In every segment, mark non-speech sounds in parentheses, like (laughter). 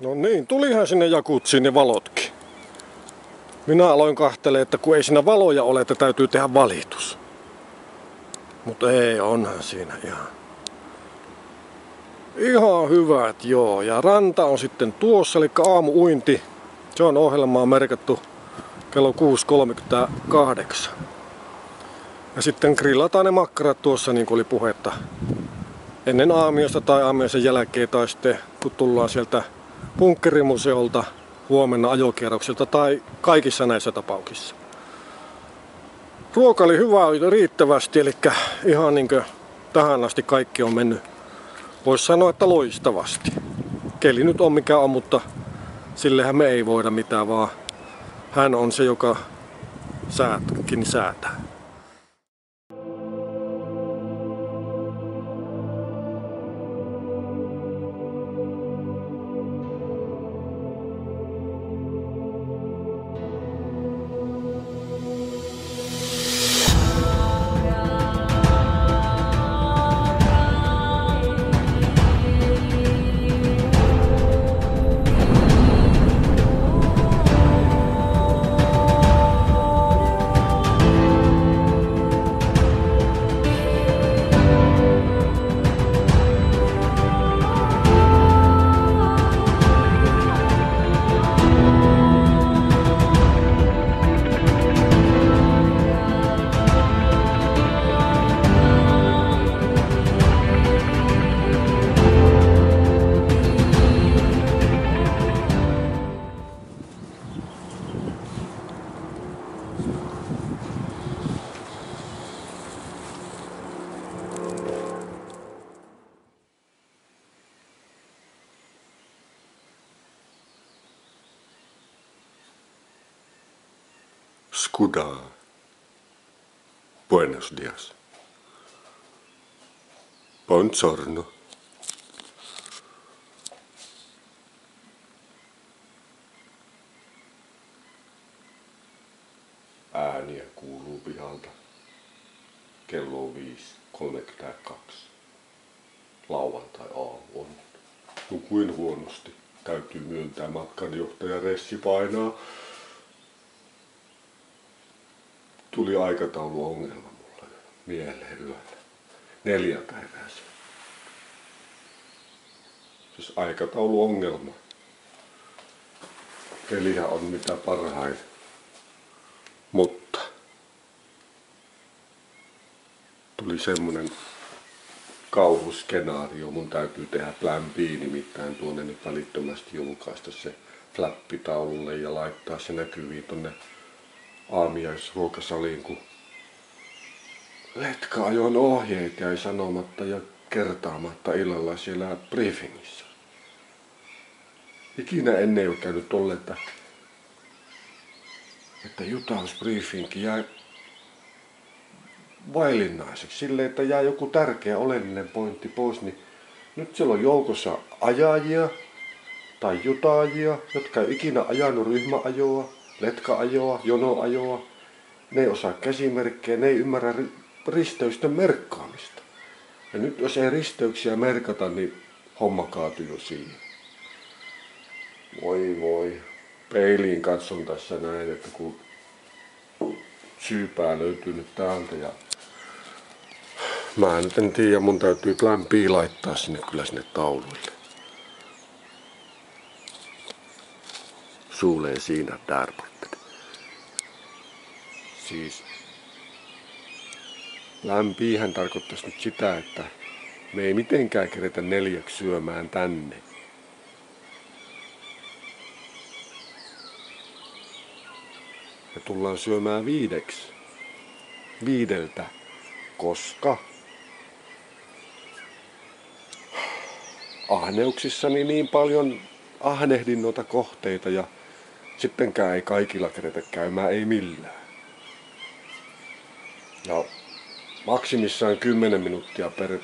No niin, tulihan sinne jakutsiin ne valotkin. Minä aloin kahtele, että kun ei siinä valoja ole, että täytyy tehdä valitus. Mutta ei, onhan siinä ihan. Ihan hyvät, joo. Ja ranta on sitten tuossa, eli aamu uinti. Se on ohjelmaan merkattu kello 6.38. Ja sitten grillataan ne makkarat tuossa, niin kuin oli puhetta ennen aamiosta tai aamiaisen jälkeen tai sitten kun tullaan sieltä bunkkerimuseolta huomenna ajokierrokselta tai kaikissa näissä tapauksissa. Ruoka oli hyvä riittävästi, eli ihan niin kuin tähän asti kaikki on mennyt, voisi sanoa, että loistavasti. Keli nyt on mikä on, mutta sillehän me ei voida mitään, vaan hän on se, joka säätkin säätää. Skuda. Buenos días. Buongiorno. Ääniä kuuluu pihalta. Kello on 5.32. Lauantai aamu on. Nukuin huonosti. Täytyy myöntää matkanjohtaja Ressi painaa tuli aikatauluongelma mulle mieleen yöllä. Neljä päivää se. Siis aikatauluongelma. Kelihän on mitä parhain. Mutta tuli semmonen kauhuskenaario. Mun täytyy tehdä plan B, nimittäin tuonne nyt välittömästi julkaista se flappitaululle ja laittaa se näkyviin tonne aamiaisruokasaliin, kun Letka ajoin ohjeet jäi sanomatta ja kertaamatta illalla siellä briefingissä. Ikinä ennen ei ole käynyt tolle, että, että jutausbriefingi jäi vailinnaiseksi silleen, että jää joku tärkeä oleellinen pointti pois, niin nyt siellä on joukossa ajajia tai jutaajia, jotka ei ikinä ajanut ryhmäajoa, letka-ajoa, jonoajoa. Ne ei osaa käsimerkkejä, ne ei ymmärrä risteysten merkkaamista. Ja nyt jos ei risteyksiä merkata, niin homma kaatuu jo siihen. Voi voi. Peiliin katson tässä näin, että kun syypää löytyy nyt täältä ja mä en tiedä, mun täytyy plan laittaa sinne kyllä sinne tauluille. Suuleen siinä därbortet. Siis lämpiihän tarkoittaisi nyt sitä, että me ei mitenkään keretä neljäksi syömään tänne. Me tullaan syömään viideksi. Viideltä. Koska ahneuksissani niin paljon ahnehdin noita kohteita ja sittenkään ei kaikilla keretä käymään, ei millään. Ja maksimissaan 10 minuuttia per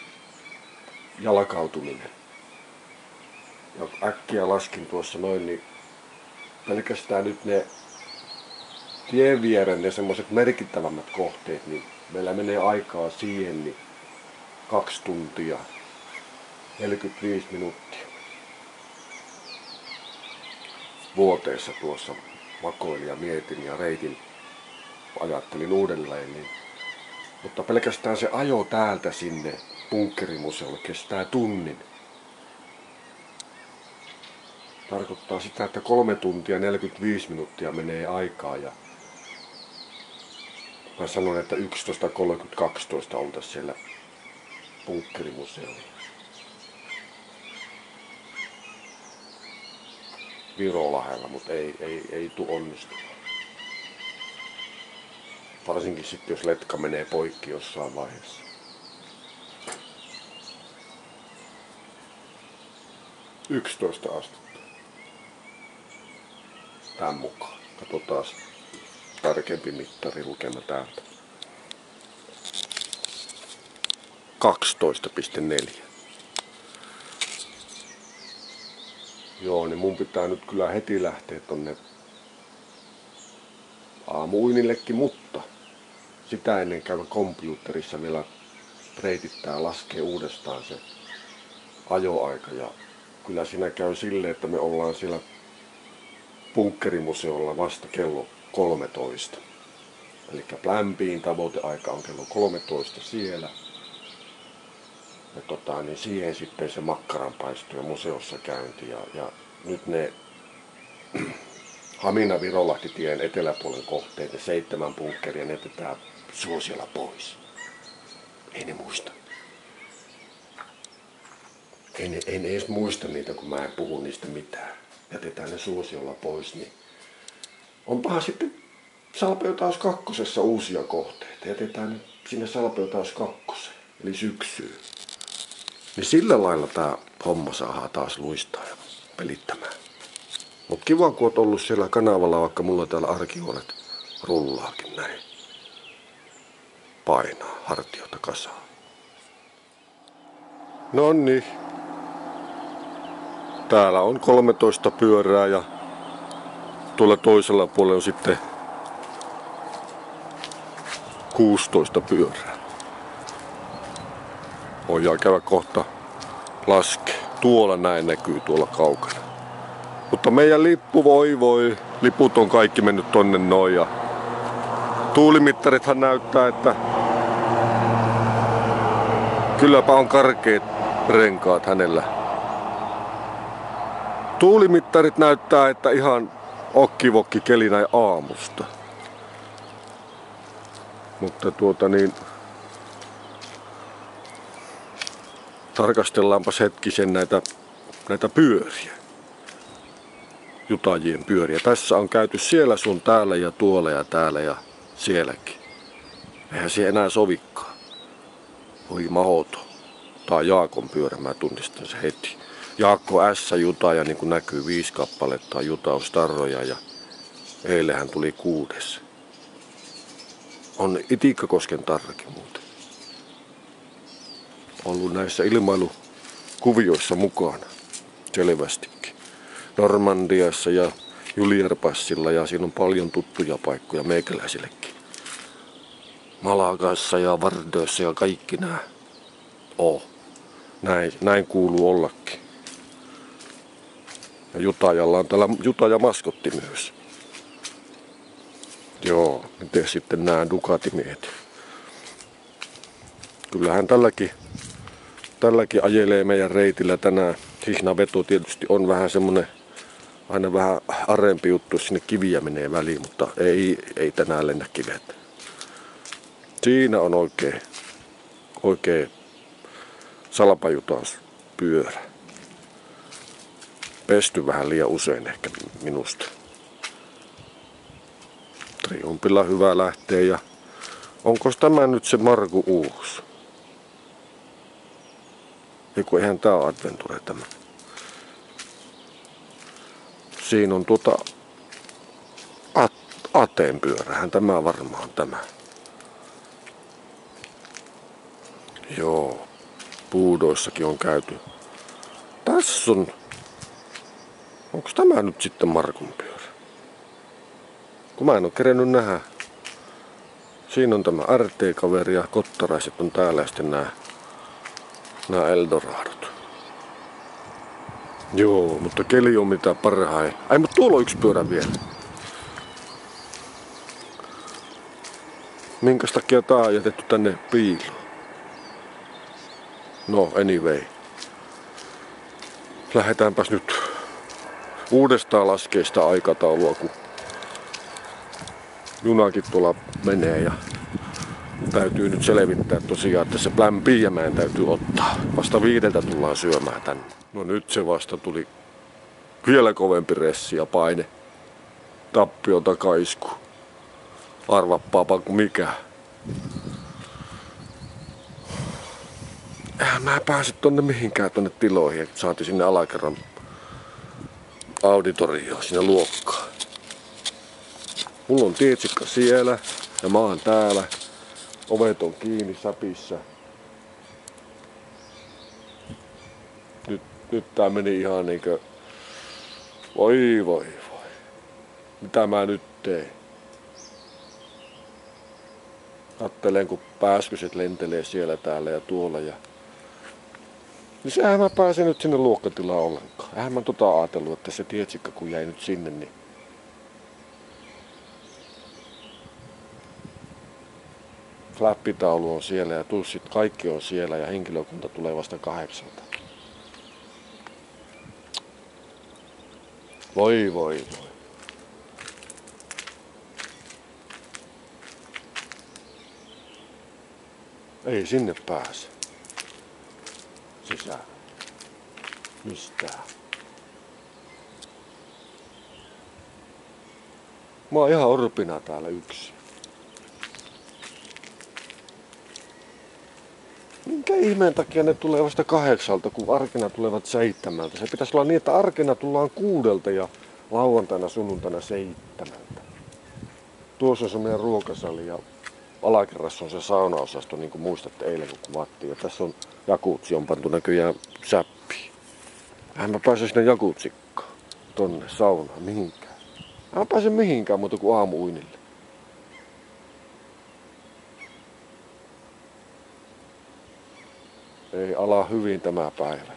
jalkautuminen. Ja äkkiä laskin tuossa noin, niin pelkästään nyt ne tien vieren ne semmoiset merkittävämmät kohteet, niin meillä menee aikaa siihen niin kaksi tuntia 45 minuuttia. Vuoteessa tuossa makoilin ja mietin ja reitin ajattelin uudelleen, niin mutta pelkästään se ajo täältä sinne bunkkerimuseolle kestää tunnin. Tarkoittaa sitä, että kolme tuntia 45 minuuttia menee aikaa ja mä sanon, että 11.30-12 oltaisiin siellä bunkkerimuseolla. Virolahella, mutta ei, ei, ei tu onnistumaan. Varsinkin sitten, jos letka menee poikki jossain vaiheessa. Yksitoista astetta. Tämän mukaan. Katsotaan tarkempi mittari lukema täältä. 12,4. Joo, niin mun pitää nyt kyllä heti lähteä tonne aamuinillekin, mutta sitä ennen käydä komputerissa vielä reitittää laskee uudestaan se ajoaika ja kyllä siinä käy silleen, että me ollaan siellä bunkkerimuseolla vasta kello 13. Eli lämpiin tavoiteaika on kello 13 siellä. Ja tota, niin siihen sitten se makkaranpaisto ja museossa käynti. Ja, ja nyt ne (clears throat) Hamina Virolahtitien eteläpuolen kohteet, ne seitsemän bunkkeria, ne jätetään suosiolla pois. Ei ne muista. Ei ne edes muista niitä, kun mä en puhu niistä mitään. Jätetään ne suosiolla pois, niin onpahan sitten Salpeutaus kakkosessa uusia kohteita. Jätetään ne sinne Salpeutaus kakkoseen, eli syksyyn. Niin sillä lailla tämä homma saa taas luistaa ja pelittämään. Mutta kiva, kun oot ollut siellä kanavalla, vaikka mulla täällä arkihuonet rullaakin näin. Painaa hartiota kasaan. Nonni. Täällä on 13 pyörää ja tuolla toisella puolella on sitten 16 pyörää. Voidaan käydä kohta laske. Tuolla näin näkyy tuolla kaukana. Mutta meidän lippu voi voi. Liput on kaikki mennyt tonne noin ja tuulimittarithan näyttää, että kylläpä on karkeet renkaat hänellä. Tuulimittarit näyttää, että ihan okkivokki keli näin aamusta. Mutta tuota niin, tarkastellaanpas hetkisen näitä, näitä pyöriä. Jutajien pyöriä. Tässä on käyty siellä sun täällä ja tuolla ja täällä ja sielläkin. Eihän se enää sovikkaa. Oi mahoto. Tää on Jaakon pyörä, mä tunnistan se heti. Jaakko S. Jutaja, niin kuin näkyy viisi kappaletta Jutaustarroja ja eilähän tuli kuudes. On Itikkakosken tarrakin muuten. Ollut näissä ilmailukuvioissa mukana selvästikin. Normandiassa ja Julierpassilla ja siinä on paljon tuttuja paikkoja meikäläisillekin. Malagassa ja Vardössä ja kaikki nämä. Oh. Näin, näin kuuluu ollakin. Ja Jutajalla on täällä Jutaja maskotti myös. Joo, miten sitten nämä Ducatimiehet? Kyllähän tälläkin, tälläkin ajelee meidän reitillä tänään. Hihnaveto tietysti on vähän semmonen aina vähän arempi juttu, jos sinne kiviä menee väliin, mutta ei, ei tänään lennä kivet. Siinä on oikein, oikein salapajutaus pyörä. Pesty vähän liian usein ehkä minusta. Triumpilla hyvä lähtee ja onko tämä nyt se Marku Uusi? Eiku eihän tää on Adventure tämä. Siinä on tuota Ateen pyörähän tämä varmaan tämä. Joo, puudoissakin on käyty. Tässä on... Onko tämä nyt sitten Markun pyörä? Kun mä en oo kerennyt nähdä. Siinä on tämä RT-kaveri ja kottaraiset on täällä ja sitten nämä, nämä Eldoradot. Joo, mutta keli on mitä parhain. Ai, mutta tuolla on yksi pyörä vielä. Minkäs takia tää on jätetty tänne piiloon? No, anyway. Lähdetäänpäs nyt uudestaan laskee sitä aikataulua, kun junakin tuolla menee ja täytyy nyt selvittää tosiaan, että se plan meidän täytyy ottaa. Vasta viideltä tullaan syömään tänne. No nyt se vasta tuli vielä kovempi ressi ja paine. Tappio takaisku. Arvappaapa kuin mikä. Eihän mä pääse tonne mihinkään tonne tiloihin, että saatiin sinne alakerran auditorioon, sinne luokkaan. Mulla on tietsikka siellä ja mä oon täällä. Ovet on kiinni säpissä. Nyt, nyt tää meni ihan niinkö... Voi voi voi. Mitä mä nyt teen? Ajattelen, kun pääskyset lentelee siellä täällä ja tuolla ja niin sehän mä pääsen nyt sinne luokkatilaan ollenkaan. Eihän mä tota ajatellut, että se tietsikka kun jäi nyt sinne, niin flappitaulu on siellä ja tussit kaikki on siellä ja henkilökunta tulee vasta kahdeksalta. Voi voi voi. Ei sinne pääse. Sisään. Mistään. Mä oon ihan orpina täällä yksin. Minkä ihmeen takia ne tulee vasta kahdeksalta, kun arkena tulevat seitsemältä? Se pitäisi olla niin, että arkena tullaan kuudelta ja lauantaina sunnuntaina seitsemältä. Tuossa on se meidän ruokasali ja alakerrassa on se saunaosasto, niin kuin muistatte eilen kun kuvattiin. Ja tässä on jakutsi, on pantu näköjään säppiin. Hän mä pääsen sinne jakutsikkaan, tonne saunaan, mihinkään. Mä pääsen mihinkään muuta kuin aamuuinille. Ei ala hyvin tämä päivä.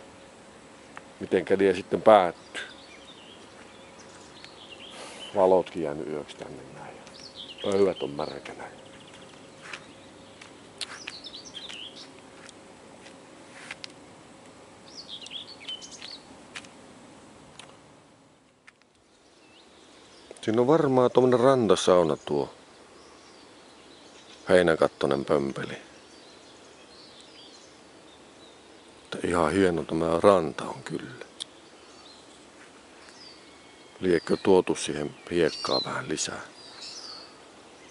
Miten kädi sitten päättyy. Valotkin jäänyt yöksi tänne näin. Pöydät on märkänä. Siinä on varmaan tuommoinen rantasauna tuo heinäkattonen pömpeli. Että ihan hieno tämä ranta on kyllä. Liekö tuotu siihen hiekkaa vähän lisää?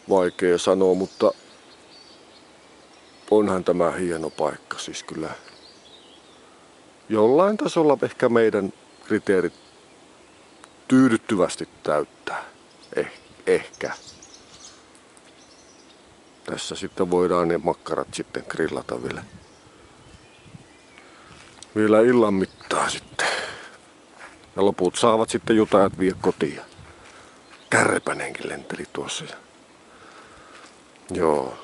Vaikea sanoa, mutta onhan tämä hieno paikka. Siis kyllä jollain tasolla ehkä meidän kriteerit tyydyttyvästi täyttää. Eh, ehkä. Tässä sitten voidaan ne makkarat sitten grillata vielä. Vielä illan mittaan sitten. Ja loput saavat sitten jutajat vie kotiin. Kärpänenkin lenteli tuossa. Joo.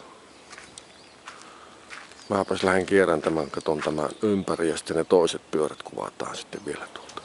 Mäpäs lähden kierrän tämän, katon tämän ympäri ja sitten ne toiset pyörät kuvataan sitten vielä tuolla.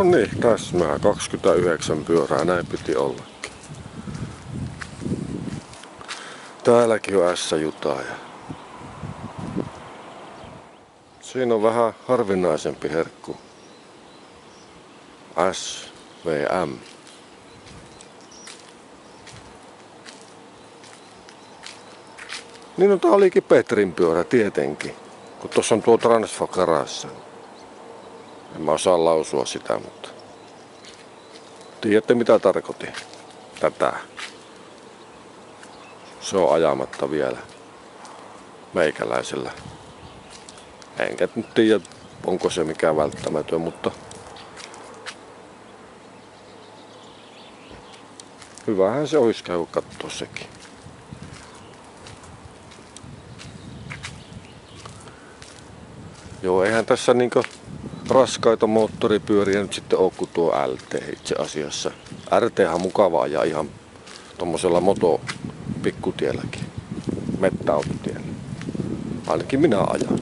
No niin, täsmää. 29 pyörää, näin piti ollakin. Täälläkin on ässä jutaja. Siinä on vähän harvinaisempi herkku. SVM. Niin no tää olikin Petrin pyörä tietenkin, kun tuossa on tuo Transfakarassa. En mä osaa lausua sitä, mutta... Tiedätte mitä tarkoitin? Tätä. Se on ajamatta vielä. Meikäläisellä. Enkä nyt tiedä, onko se mikään välttämätön, mutta hyvähän se olisi käy katsoa sekin. Joo, eihän tässä niinkö raskaita moottoripyöriä nyt sitten ole kuin tuo LT itse asiassa. RT on mukavaa ja ihan tommosella moto pikkutielläkin. Mettäautotiellä. Ainakin minä ajan.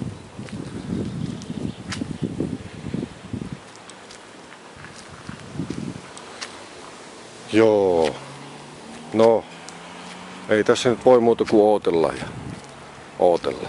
Joo. No, ei tässä nyt voi muuta kuin ootella ja ootella.